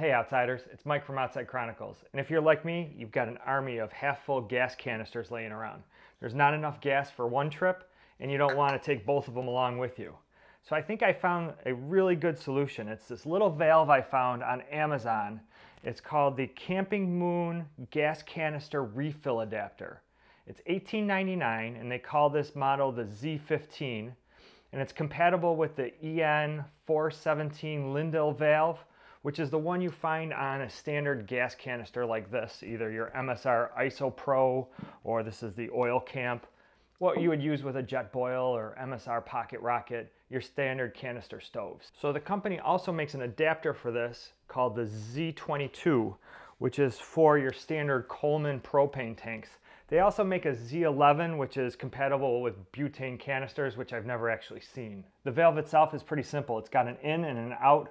Hey Outsiders, it's Mike from Outside Chronicles. And if you're like me, you've got an army of half full gas canisters laying around. There's not enough gas for one trip, and you don't want to take both of them along with you. So I think I found a really good solution. It's this little valve I found on Amazon. It's called the Campingmoon Gas Canister Refill Adapter. It's $18.99 and they call this model the Z15 and it's compatible with the EN417 Lindal valve which is the one you find on a standard gas canister like this, either your MSR IsoPro or this is the Olicamp, what you would use with a Jetboil or MSR Pocket Rocket, your standard canister stoves. So the company also makes an adapter for this called the Z22, which is for your standard Coleman propane tanks. They also make a Z11, which is compatible with butane canisters, which I've never actually seen. The valve itself is pretty simple. It's got an in and an out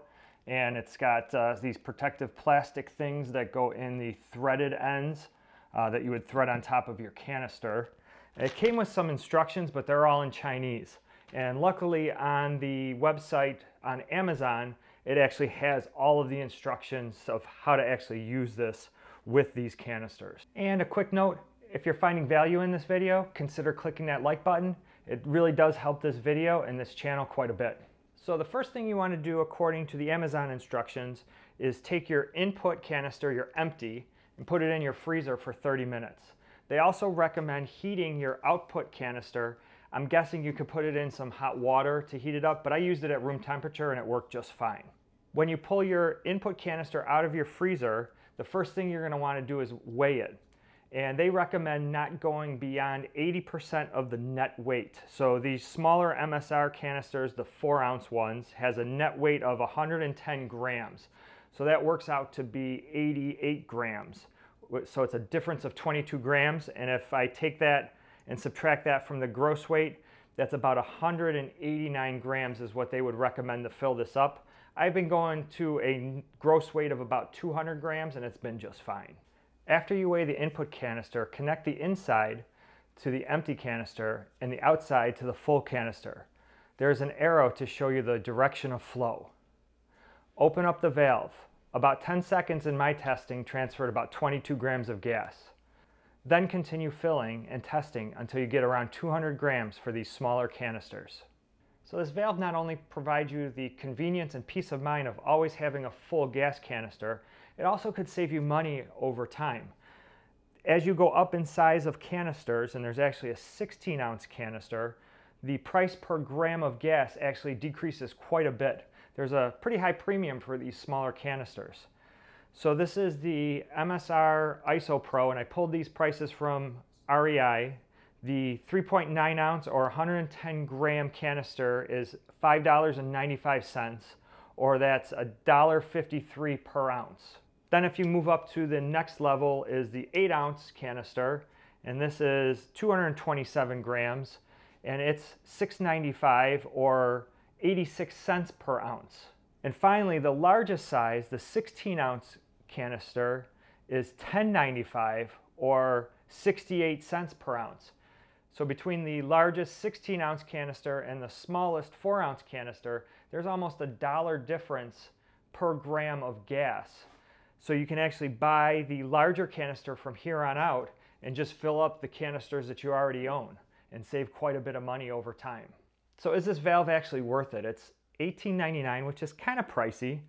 and it's got uh, these protective plastic things that go in the threaded ends uh, that you would thread on top of your canister. It came with some instructions, but they're all in Chinese. And luckily on the website on Amazon, it actually has all of the instructions of how to actually use this with these canisters. And a quick note, if you're finding value in this video, consider clicking that like button. It really does help this video and this channel quite a bit. So the first thing you want to do according to the Amazon instructions is take your input canister, your empty, and put it in your freezer for 30 minutes. They also recommend heating your output canister. I'm guessing you could put it in some hot water to heat it up, but I used it at room temperature and it worked just fine. When you pull your input canister out of your freezer, the first thing you're going to want to do is weigh it and they recommend not going beyond 80% of the net weight. So these smaller MSR canisters, the four ounce ones, has a net weight of 110 grams. So that works out to be 88 grams. So it's a difference of 22 grams. And if I take that and subtract that from the gross weight, that's about 189 grams is what they would recommend to fill this up. I've been going to a gross weight of about 200 grams and it's been just fine. After you weigh the input canister, connect the inside to the empty canister and the outside to the full canister. There is an arrow to show you the direction of flow. Open up the valve. About 10 seconds in my testing transferred about 22 grams of gas. Then continue filling and testing until you get around 200 grams for these smaller canisters. So this valve not only provides you the convenience and peace of mind of always having a full gas canister, it also could save you money over time. As you go up in size of canisters, and there's actually a 16 ounce canister, the price per gram of gas actually decreases quite a bit. There's a pretty high premium for these smaller canisters. So this is the MSR IsoPro, and I pulled these prices from REI. The 3.9 ounce or 110 gram canister is $5.95, or that's $1.53 per ounce. Then if you move up to the next level is the 8 ounce canister, and this is 227 grams, and it's 6.95 or 86 cents per ounce. And finally, the largest size, the 16 ounce canister, is 10.95 or 68 cents per ounce. So between the largest 16 ounce canister and the smallest 4 ounce canister, there's almost a dollar difference per gram of gas. So you can actually buy the larger canister from here on out and just fill up the canisters that you already own and save quite a bit of money over time. So is this valve actually worth it? It's $18.99, which is kind of pricey.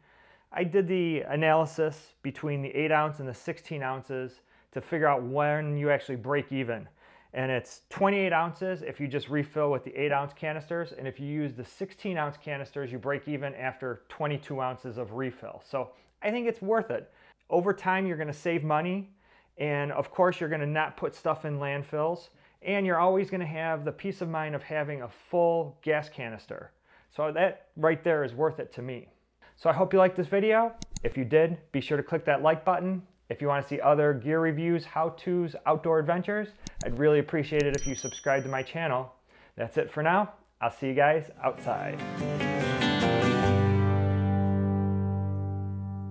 I did the analysis between the 8 ounce and the 16 ounces to figure out when you actually break even. And it's 28 ounces if you just refill with the 8 ounce canisters. And if you use the 16 ounce canisters, you break even after 22 ounces of refill. So I think it's worth it. Over time, you're gonna save money. And of course, you're gonna not put stuff in landfills. And you're always gonna have the peace of mind of having a full gas canister. So that right there is worth it to me. So I hope you liked this video. If you did, be sure to click that like button. If you want to see other gear reviews, how-tos, outdoor adventures, I'd really appreciate it if you subscribe to my channel. That's it for now. I'll see you guys outside.